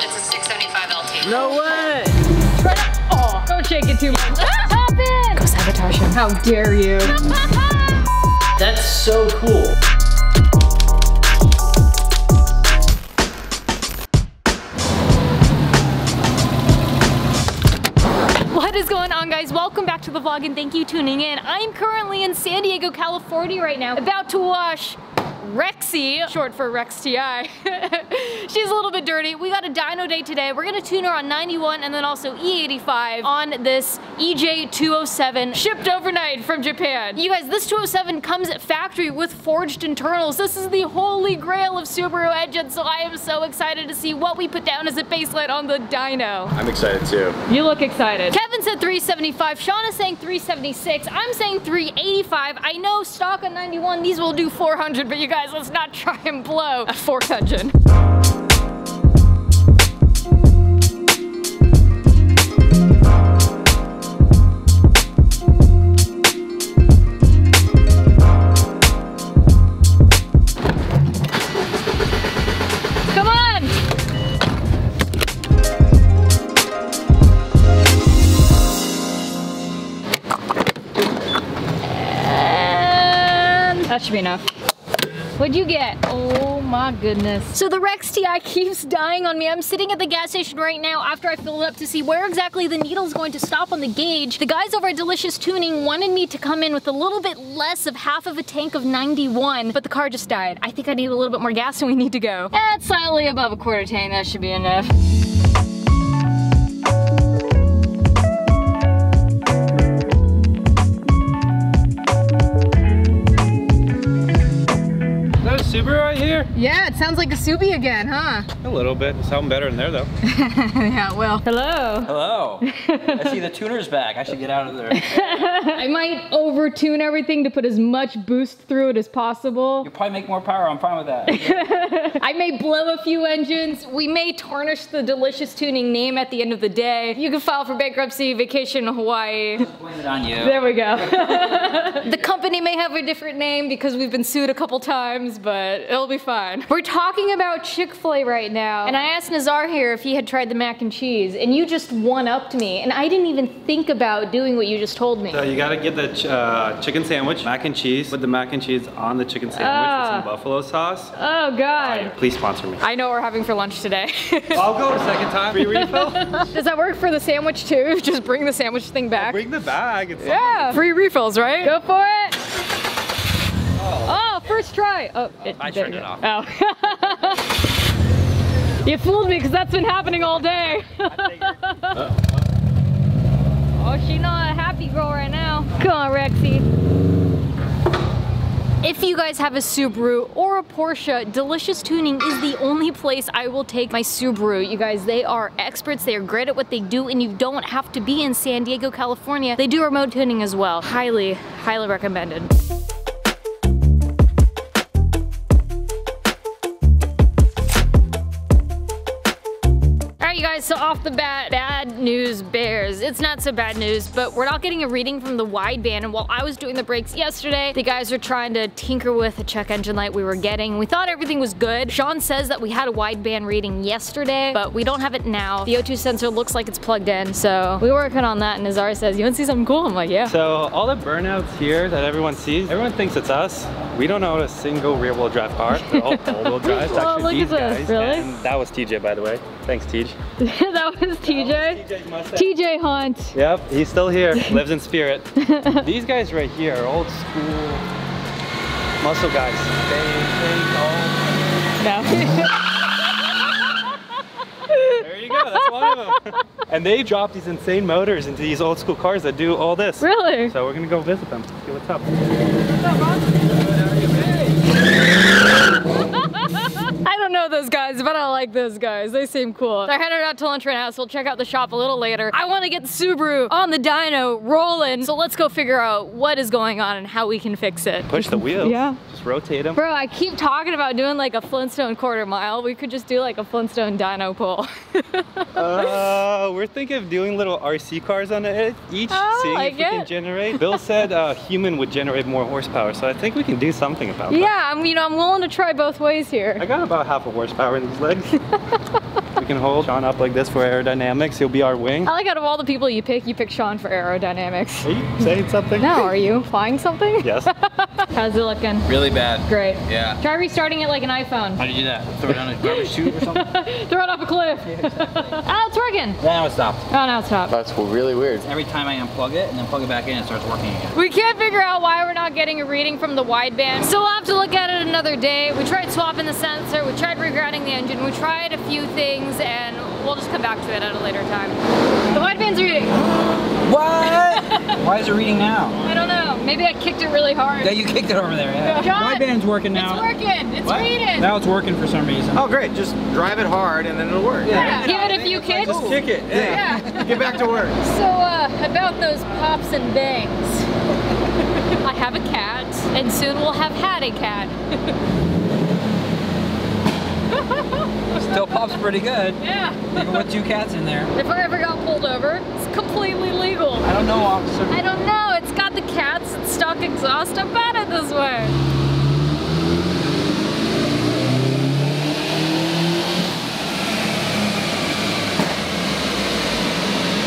It's a 675 LT. No way! Oh, don't shake it too much. Stop it! Go sabotage him. How dare you? That's so cool. What is going on guys? Welcome back to the vlog and thank you tuning in. I'm currently in San Diego, California right now, about to wash Rexy, short for Rex TI. she's a little bit dirty. We got a dyno day today. We're gonna tune her on 91 and then also E85 on this EJ207 shipped overnight from Japan. You guys, this 207 comes factory with forged internals. This is the holy grail of Subaru engines, so I am so excited to see what we put down as a baseline on the dyno. I'm excited too. You look excited. Kevin said 375, Sean is saying 376, I'm saying 385. I know stock on 91, these will do 400, but you guys, let's not try and blow a 400. That should be enough. What'd you get? Oh my goodness. So the Rex TI keeps dying on me. I'm sitting at the gas station right now after I fill it up to see where exactly the needle's going to stop on the gauge. The guys over at Delicious Tuning wanted me to come in with a little bit less of half of a tank of 91, but the car just died. I think I need a little bit more gas and we need to go. That's slightly above a quarter tank. That should be enough. Subaru right here? Yeah, it sounds like a Subi again, huh? A little bit. It's sounding better in there though. yeah, well. Hello. Hello. I see the tuner's back. I should get out of there. I might over-tune everything to put as much boost through it as possible. You'll probably make more power. I'm fine with that. I may blow a few engines. We may tarnish the Delicious Tuning name at the end of the day. You can file for bankruptcy, vacation in Hawaii. Blame it on you. There we go. the company may have a different name because we've been sued a couple times, but it'll be fine. We're talking about Chick-fil-A right now, and I asked Nazar here if he had tried the mac and cheese, and you just one-upped me, and I didn't even think about doing what you just told me. So you gotta get the ch uh, chicken sandwich, mac and cheese. Put the mac and cheese on the chicken sandwich Ah. with some buffalo sauce. Oh God. Please sponsor me. I know what we're having for lunch today. I'll go a second time. Free refill. Does that work for the sandwich too? Just bring the sandwich thing back. Bring the bag. It's Yeah, free refills, right? Go for it. First try. Oh, uh, it, I turned it off. Oh. you fooled me because that's been happening all day. oh, she's not a happy girl right now. Come on, Rexy. If you guys have a Subaru or a Porsche, Delicious Tuning is the only place I will take my Subaru. You guys, they are experts, they are great at what they do, and you don't have to be in San Diego, California. They do remote tuning as well. Highly, highly recommended. Guys, so off the bat, bad news bears. It's not so bad news, but we're not getting a reading from the wideband, and while I was doing the brakes yesterday, the guys were trying to tinker with a check engine light we were getting. We thought everything was good. Sean says that we had a wideband reading yesterday, but we don't have it now. The O2 sensor looks like it's plugged in, so we're working on that, and Nazar says, you wanna see something cool? I'm like, yeah. So all the burnouts here that everyone sees, everyone thinks it's us. We don't own a single rear wheel drive car. They're all all wheel drive. It's Well, actually look these at this, guys. really? And that was TJ by the way. Thanks TJ. that was TJ. TJ Hunt. Yep, he's still here, lives in spirit. These guys right here are old school muscle guys. They, they all, No. there you go, that's one of them. and they drop these insane motors into these old school cars that do all this. really? So we're gonna go visit them, see what's up. I don't know those guys, but I like those guys. They seem cool. They're headed out to lunch right now, so we'll check out the shop a little later. I want to get the Subaru on the dyno rolling, so let's go figure out what is going on and how we can fix it. Push the wheel. Yeah. Rotate them. Bro, I keep talking about doing like a Flintstone quarter mile. We could just do like a Flintstone dyno pull. Uh, we're thinking of doing little RC cars on it each, Oh, seeing like if we can generate. Bill said uh, human would generate more horsepower, so I think we can do something about that. yeah, I'm, you know, I'm willing to try both ways here. I got about half a horsepower in these legs. We can can hold Sean up like this for aerodynamics. He'll be our wing. I like out of all the people you pick, you pick Sean for aerodynamics. Are you saying something? No, are you flying something? Yes. How's it looking? Really bad. Great. Yeah. Try restarting it like an iPhone. How do you do that? Throw it down a garbage chute or something? Throw it off a cliff. oh, it's working. Now it stopped. Oh, now it's stopped. That's really weird. Every time I unplug it and then plug it back in, it starts working again. We can't figure out why we're not getting a reading from the wideband. So we'll have to look at it another day. We tried swapping the sensor, we tried regrounding the engine, we tried a few things, and we'll just come back to it at a later time. The wideband's reading. What? Why is it reading now? I don't know. Maybe I kicked it really hard. Yeah, you kicked it over there. Yeah. John, Wideband's working now. It's working. It's What? reading. Now it's working for some reason. Oh, great. Just drive it hard and then it'll work. Yeah. Give it a few kicks. Just kick it. Yeah. Yeah. Get back to work. So, uh, about those pops and bangs. I have a cat, and soon we'll have had a cat. Still pops pretty good. Yeah. Even with two cats in there. If I ever got pulled over, it's completely legal. I don't know, officer. I don't know. It's got the cats and stock exhaust. I'm bad at this way.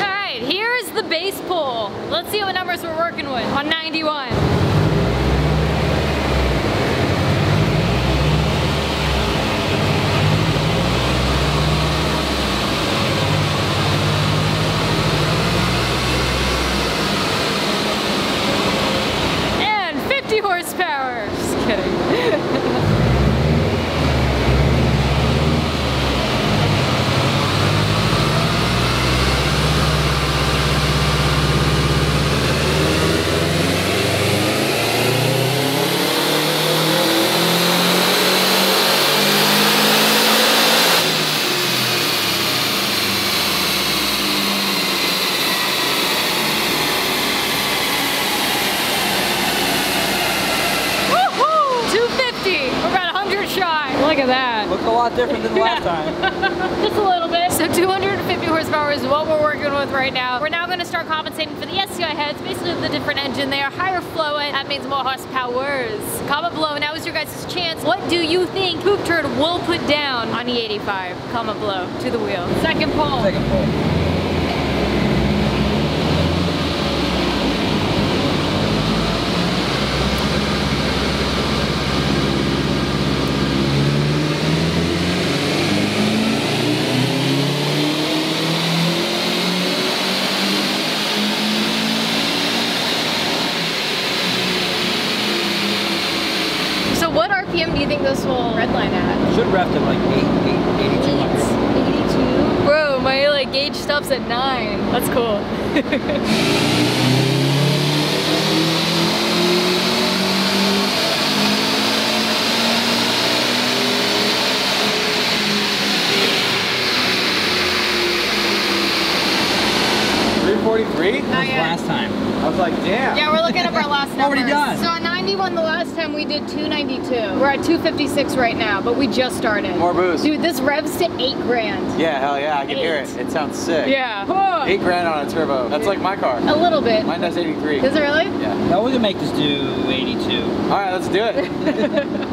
All right, here's the base pull. Let's see what numbers we're working with on 91. And 50 horsepower. Just kidding. Woohoo! 250. We're about 100 shy. Look at that. Looked a lot different than the last time. Just a little bit. So 250 horsepower is what we're working with right now. We're now going to start compensating for the SCI heads, basically the different engine. They are higher flowing. That means more horsepowers. Comment below. Now is your guys' chance. What do you think Poop Turd will put down on E85? Comment below. To the wheel. Second pole. Second pull. So what RPM do you think this will redline at? Should ref to like 8, 8, 8200. 82. Bro, my like gauge stops at 9. That's cool. Three forty-three. Not yet. Last time. I was like, damn. Yeah, we're looking up our last numbers. Already done. So on 91, the last time we did 292. We're at 256 right now, but we just started. More boost. Dude, this revs to eight grand. Yeah, hell yeah. I can hear it. It sounds sick. Yeah. Eight grand on a turbo. That's like my car. A little bit. Mine does 83. Does it really? Yeah. No, we can make this do 82. All right, let's do it.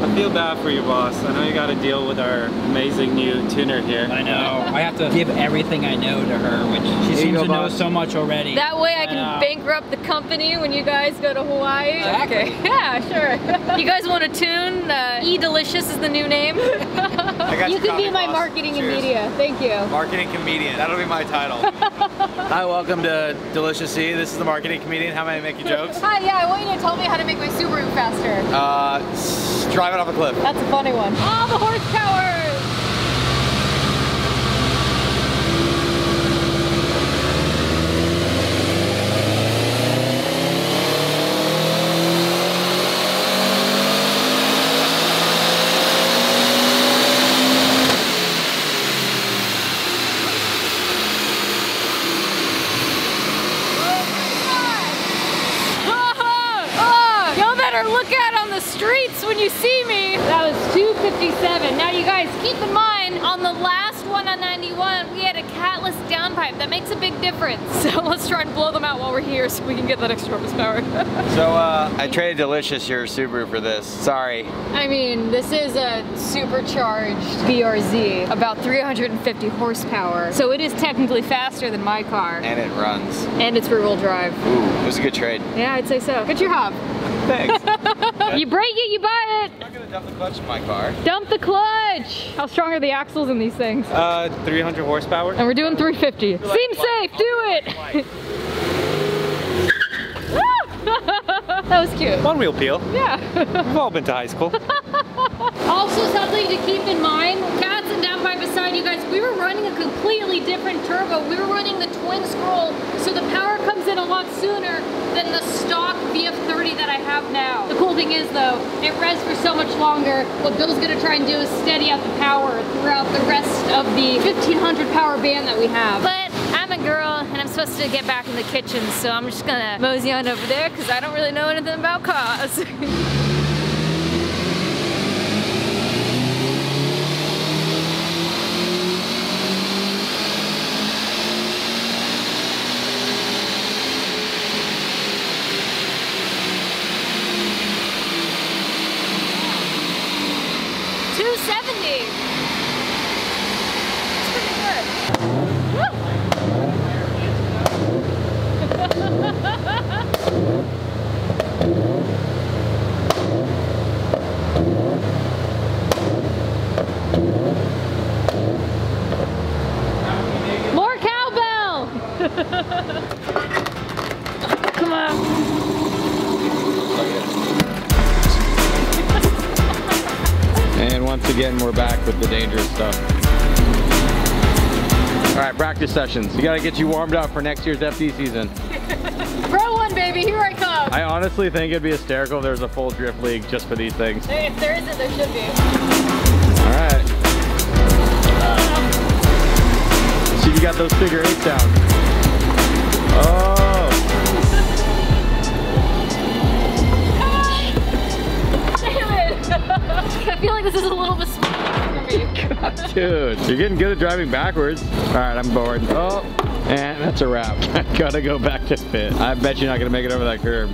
I feel bad for you, boss. I know you got to deal with our amazing new tuner here. I know. I have to give everything I know to her, which she you seems go, to know so much already. That way I can know. bankrupt the company when you guys go to Hawaii. Exactly. Okay. Yeah, sure. you guys want to tune? Uh, E Delicious is the new name. got you your can be coffee, my boss. marketing Cheers. and media. Thank you. Marketing comedian. That'll be my title. Hi, welcome to Delicious E. This is the marketing comedian. How may I make you jokes? Hi, yeah, I want you to tell me how to make my Subaru faster. Uh, drive it off a cliff. That's a funny one. All the horsepower! Oh, y'all better look out on the streets when you see me. That was 257. Now you guys keep in mind, on the last one on 91, we had a catless downpipe. That makes a big difference. So let's try and blow them out while we're here so we can get that extra horsepower. So uh, I traded Delicious your Subaru for this. Sorry. I mean, this is a supercharged BRZ, about 350 horsepower. So it is technically faster than my car. And it runs. And it's rear wheel drive. Ooh, it was a good trade. Yeah, I'd say so. Good job. Thanks. You break it, you buy it. not gonna dump the clutch in my car. Dump the clutch. How strong are the axles in these things? Uh, 300 horsepower. And we're doing 350. Seems safe, do it. that was cute. One wheel peel. Yeah. We've all been to high school. Also something to keep in mind, cats and down by beside you guys, we were running a completely different turbo. We were running the twin scroll, so the power comes in a lot sooner than the stock VF30 that I have now. The cool thing is though, it rests for so much longer. What Bill's gonna try and do is steady out the power throughout the rest of the 1500 power band that we have. But I'm a girl and I'm supposed to get back in the kitchen, so I'm just gonna mosey on over there because I don't really know anything about cars. Two seventy. That's pretty good. Woo! More cowbell! Come on. And once again, we're back with the dangerous stuff. All right, practice sessions. You gotta get you warmed up for next year's FD season. Pro one, baby, here I come. I honestly think it'd be hysterical if there was a full drift league just for these things. Hey, If there isn't, there should be. All right. See if you got those figure eights down. Oh, Damn it! I feel like this is a little dude, you're getting good at driving backwards. All right, I'm bored. Oh, and that's a wrap. I gotta go back to fit. I bet you're not gonna make it over that curb.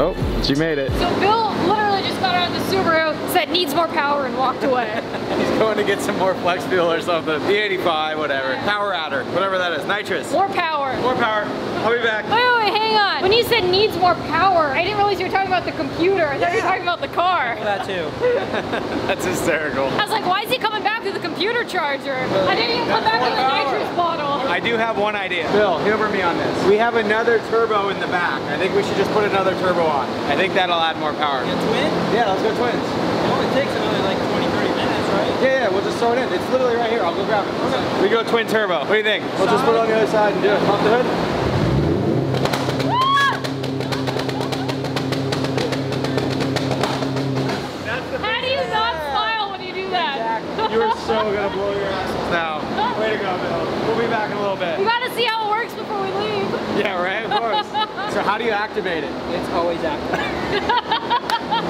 Oh, she made it. So Bill literally just got out of the Subaru, said needs more power, and walked away. He's going to get some more flex fuel or something. E85, whatever. Power adder, whatever that is. Nitrous. More power. More power. I'll be back. Wait, wait, wait, hang on. When you said needs more power, I didn't realize you were talking about the computer. I thought you were talking about the car. That too. That's hysterical. I was like, why is he coming back to the computer charger? I didn't even come back to the nitrous bottle. I do have one idea. Bill, humor me on this. We have another turbo in the back. I think we should just put another turbo on. I think that'll add more power. twin? Yeah, let's go twins. It only takes another like 20, 30 minutes, right? Yeah, yeah, we'll just throw it in. It's literally right here. I'll go grab it. Okay. We go twin turbo. What do you think? We'll just put it on the other side and do it. Pump the hood. Back in a little bit. We gotta see how it works before we leave. Yeah, right? Of course. so how do you activate it? It's always active.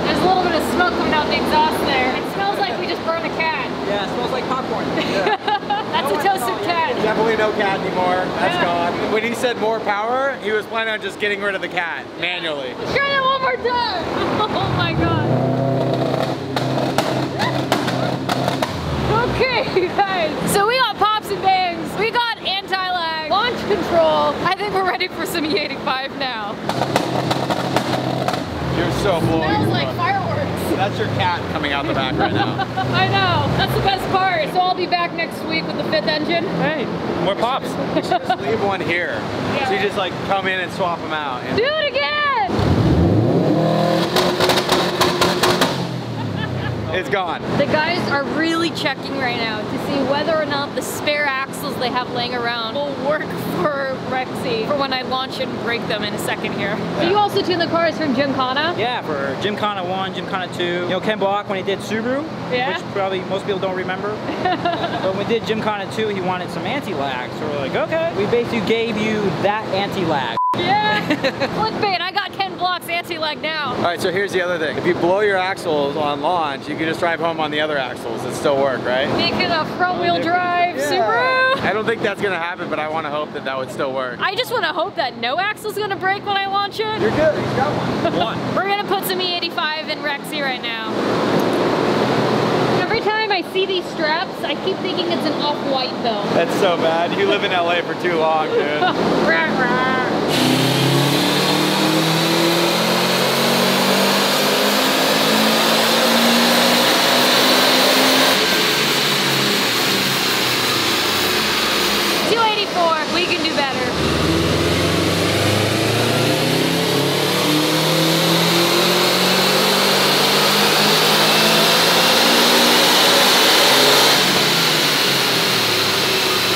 There's a little bit of smoke coming out the exhaust there. It smells like we just burned a cat. Yeah, it smells like popcorn. That's a toasted cat. Definitely no cat anymore. That's Yeah. gone. When he said more power, he was planning on just getting rid of the cat manually. Try that one more time. Oh my god. Okay, guys. So we got pops and bangs. We got anti-lag, launch control. I think we're ready for some E85 now. You're so blowing. Smells like mind. fireworks. That's your cat coming out the back right now. I know. That's the best part. So I'll be back next week with the fifth engine. Hey, more pops. just leave one here. So you just like come in and swap them out. And Do it again. it's gone. The guys are really checking right now to see whether or not the spare axles they have laying around will work for Rexy for when I launch and break them in a second here. Do you also tune the cars from Gymkhana? Yeah, for Gymkhana 1, Gymkhana 2. You know, Ken Block, when he did Subaru, Yeah. which probably most people don't remember. but when we did Gymkhana 2, he wanted some anti-lag. So we're like, okay. We basically gave you that anti-lag. Yeah. Clickbait, I got Ken Block's anti-lag now. All right, so here's the other thing. If you blow your axles on launch, you can just drive home on the other axles and still work, right? Make it a front wheel drive Subaru. I don't think that's gonna happen, but I want to hope that that would still work. I just want to hope that no axle's gonna break when I launch it. You're good. You got one. One. We're gonna put some E85 in Rexy right now. Every time I see these straps, I keep thinking it's an off-white though. That's so bad. You live in LA for too long, dude. Rah, rah. Two eighty-four. We can do better.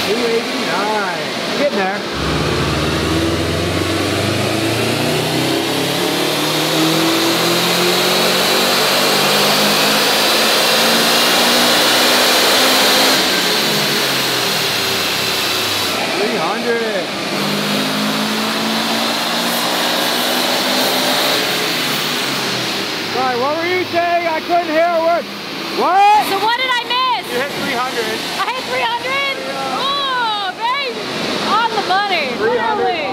Two eighty-nine. Getting there. Three hundred. Right, what were you saying? I couldn't hear a word. What? So what did I miss? You hit 300. I hit 300? Oh, baby. On the money. 300 Literally.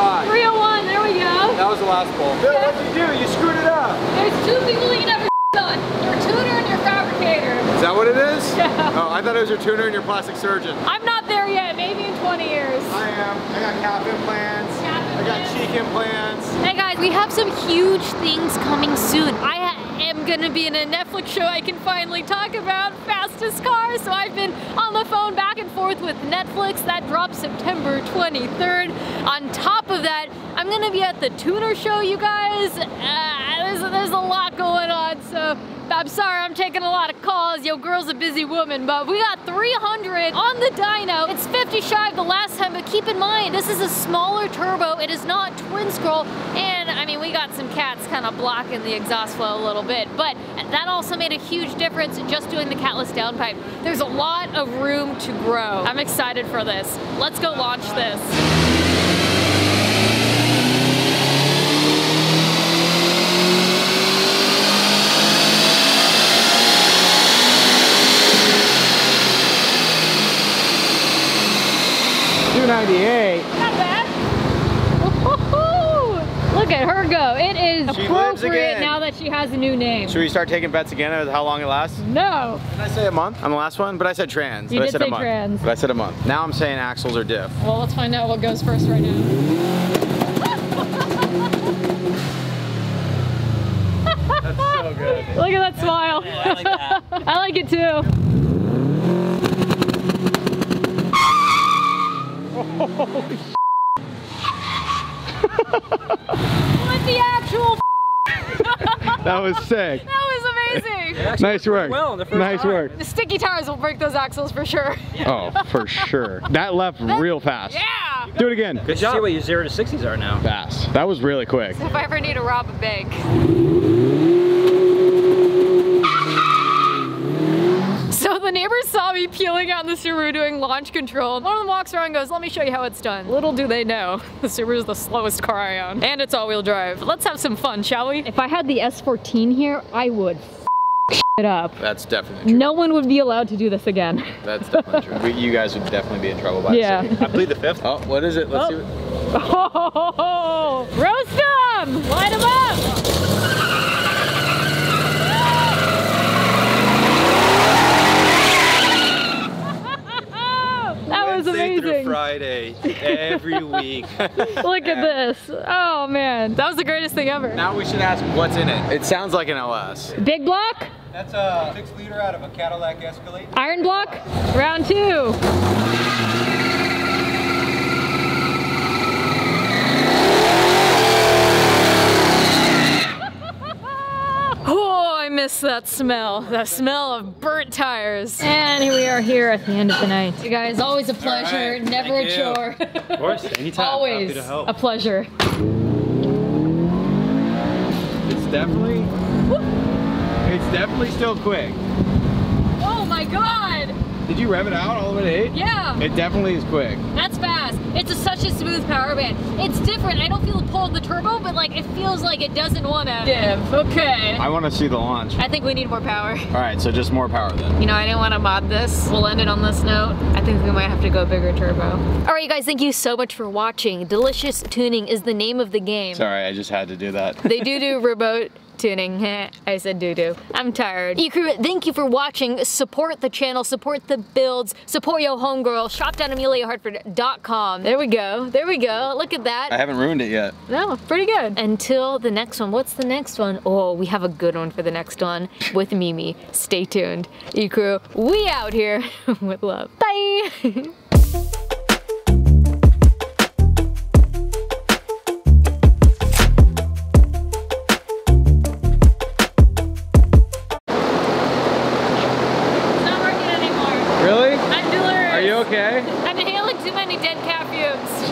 On the dot. 301, there we go. That was the last pull. Bill, what did you do? You screwed it up. There's two people you never on. Your tuner and your fabricator. Is that what it is? Yeah. Oh, I thought it was your tuner and your plastic surgeon. I'm not there yet, maybe in 20 years. I am. I got calf implants. Calf I got cheek implants. Hey guys, we have some huge things coming soon. I am gonna be in a Netflix show I can finally talk about, Fastest Car. So I've been on the phone back and forth with Netflix. That drops September 23rd. On top of that, I'm gonna be at the Tuner Show, you guys. Uh, there's, there's a lot going on, so I'm sorry I'm taking a lot of calls. Yo, girl's a busy woman, but we got 300 on the dyno. It's 50 shy of the last time, but keep in mind, this is a smaller turbo. It is not twin scroll, and I mean, we got some cats kind of blocking the exhaust flow a little bit, but that also made a huge difference just doing the catless downpipe. There's a lot of room to grow. I'm excited for this. Let's go launch this. Two ninety-eight. Not bad. Woo-hoo-hoo. Look at her go. It is She appropriate now that she has a new name. Should we start taking bets again as how long it lasts? No. Did I say a month on the last one? But I said trans. You but I did said a say month. trans. But I said a month. Now I'm saying axles or diff. Well, let's find out what goes first right now. That's so good. Look at that smile. I like that. I like it too. what the actual? That was sick. That was amazing. Nice work. well the first nice time. work. The sticky tires will break those axles for sure. Oh, for sure. That left real fast. Yeah. Do it again. Good job. See what your zero to sixties are now. Fast. That was really quick. If I ever need to rob a bank. So the neighbors saw me peeling out in the Subaru doing launch control. One of them walks around and goes, let me show you how it's done. Little do they know, the Subaru is the slowest car I own. And it's all-wheel drive. Let's have some fun, shall we? If I had the S14 here, I would it up. That's definitely true. No one would be allowed to do this again. That's definitely true. We, you guys would definitely be in trouble by Yeah. the city. I plead the fifth. Oh, what is it? Let's Oh. see what. Oh, roast them! Light them up! That was Wednesday through amazing. Friday, every week. Look at this. Oh man, that was the greatest thing ever. Now we should ask what's in it. It sounds like an LS. Big block, That's a six liter out of a Cadillac Escalade. iron block, round two. Oh, I miss that smell. The smell of burnt tires. And here we are here at the end of the night. You guys, always a pleasure, right. never Thank a you. chore. Of course, anytime. always Happy to help. a pleasure. It's definitely. It's definitely still quick. Oh my god! Did you rev it out all the way to eight? Yeah, It definitely is quick. that's fast. It's a, such a smooth power band. It's different. I don't feel the pull of the turbo, but like it feels like it doesn't want to give. Okay. I want to see the launch. I think we need more power. All right, so just more power then. You know, I didn't want to mod this. We'll end it on this note. I think we might have to go bigger turbo. All right, you guys, thank you so much for watching. Delicious Tuning is the name of the game. Sorry, I just had to do that. They do do remote tuning. I said doo doo. I'm tired. E-crew, thank you for watching. Support the channel, support the builds, support your homegirl. Shop down EmeliaHartford.com. There we go. There we go. Look at that. I haven't ruined it yet. No, pretty good. Until the next one. What's the next one? Oh, we have a good one for the next one with Mimi. Stay tuned. E-crew, we out here with love. Bye.